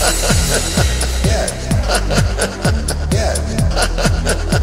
yeah. Yeah.